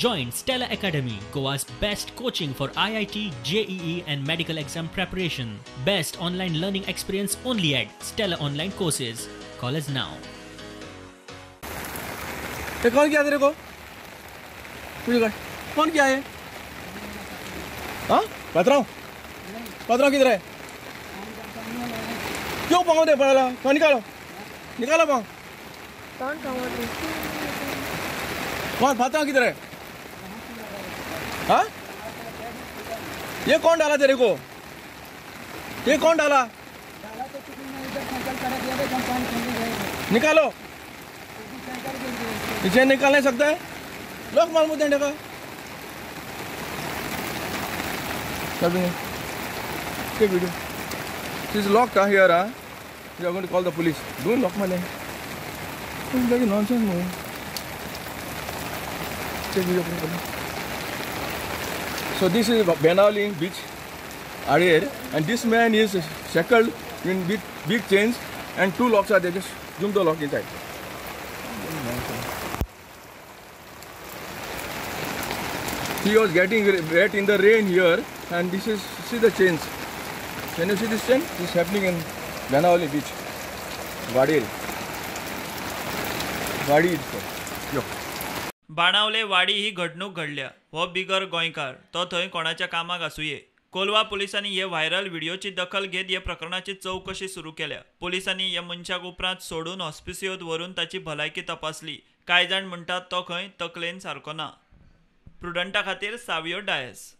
Join Stella Academy, Goa's best coaching for IIT, JEE, E, and medical exam preparation. Best online learning experience only at Stella Online Courses. Call us now. ये कौन किया तेरे को मुझे कर कौन किया है हाँ हूँ रहा हूँ किधर है क्यों पाँव दे पड़ा कौन निकालो निकालो पाँव कौन कमोड कौन बताओ किधर है हाँ? ये कौन डाला तेरे को? ये कौन डाला? निकालो। इसे निकाल नहीं सकता? है लोग मालूम देने का। लॉक का here I call the police do lock मैं नहीं nonsense movie video So this is Benali beach area, and this man is shackled in big, big chains, and two locks are there. Just zoom the lock inside. He was getting wet in the rain here, and this is see the chains. Can you see this chain? This is happening in Benali beach. Vadil. Vadi is there. Yo. Benaulim वाडी ही घडणूक घडल्या हो बिगर गोंयकार तो थंय कोणाच्या कामाक आसूये. कोलवा पोलिसांनी हे व्हायरल व्हिडिओची दखल घेत हे प्रकरणाची चौकशी सुरू केल्या. पोलिसांनी ह्या मनशाक उपरांत सोडून हॉस्पिसियोत व्हरून ताची भलायकी तपासली. कांय जाण म्हणटात तो खंय तकलेन सारको ना. प्रुडंटा खातीर सावयो डायस.